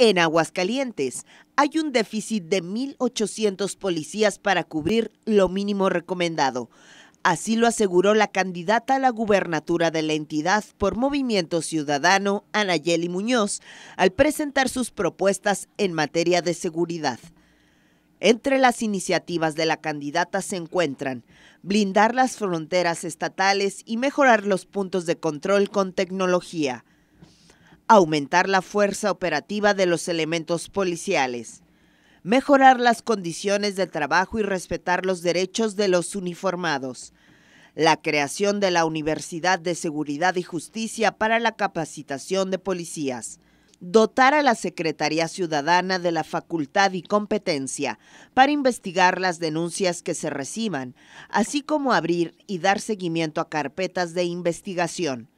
En Aguascalientes hay un déficit de 1.800 policías para cubrir lo mínimo recomendado. Así lo aseguró la candidata a la gubernatura de la entidad por Movimiento Ciudadano, Anayeli Muñoz, al presentar sus propuestas en materia de seguridad. Entre las iniciativas de la candidata se encuentran blindar las fronteras estatales y mejorar los puntos de control con tecnología, aumentar la fuerza operativa de los elementos policiales, mejorar las condiciones de trabajo y respetar los derechos de los uniformados, la creación de la Universidad de Seguridad y Justicia para la capacitación de policías, dotar a la Secretaría Ciudadana de la facultad y competencia para investigar las denuncias que se reciban, así como abrir y dar seguimiento a carpetas de investigación,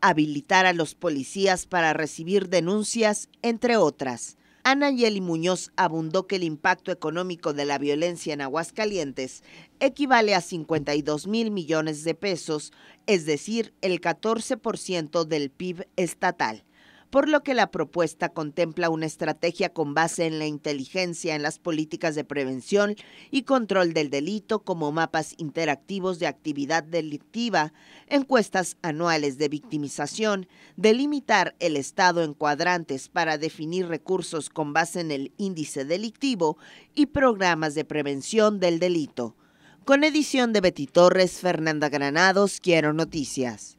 habilitar a los policías para recibir denuncias, entre otras. Ana Yeli Muñoz abundó que el impacto económico de la violencia en Aguascalientes equivale a 52 mil millones de pesos, es decir, el 14% del PIB estatal por lo que la propuesta contempla una estrategia con base en la inteligencia en las políticas de prevención y control del delito como mapas interactivos de actividad delictiva, encuestas anuales de victimización, delimitar el Estado en cuadrantes para definir recursos con base en el índice delictivo y programas de prevención del delito. Con edición de Betty Torres, Fernanda Granados, Quiero Noticias.